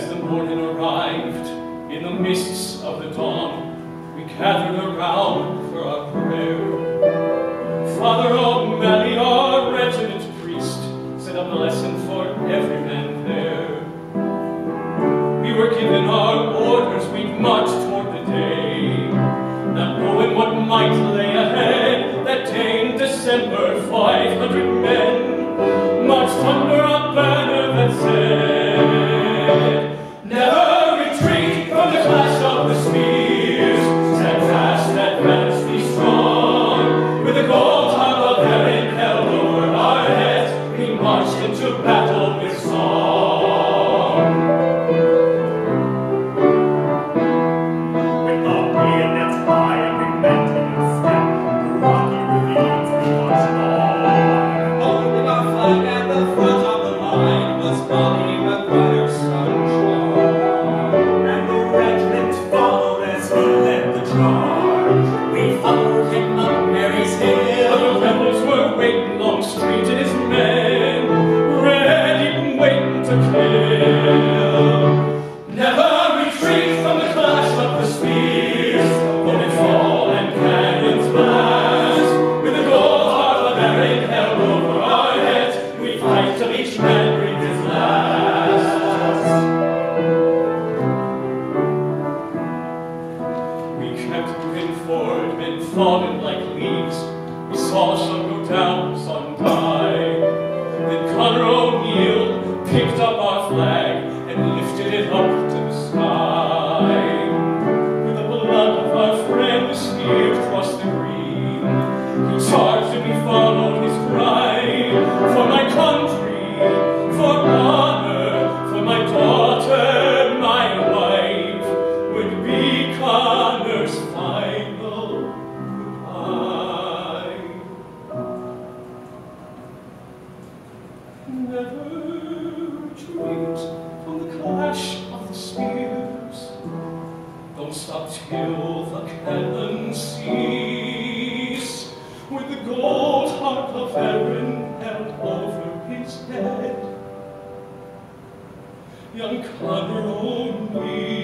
As the morning arrived, in the mists of the dawn, we gathered around for our prayer. Father O'Malley, our resident priest, said a lesson for every man there. We were given our orders, we'd march toward the day, not knowing what might lay ahead. That day in December, 500 men falling like leaves. We saw some go down, some die. Never retreat from the clash of the spears. Don't stop the cannon cease. With the gold harp of Erin held over his head. Young Connor O'Neill